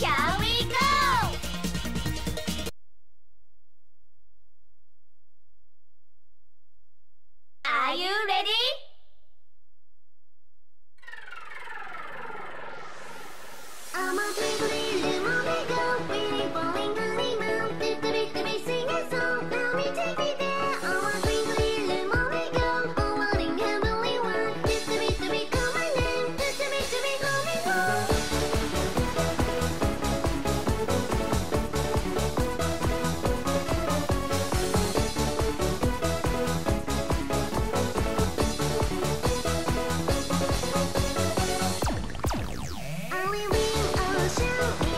We go? Are you ready? Yes, sir.